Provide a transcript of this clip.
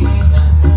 you.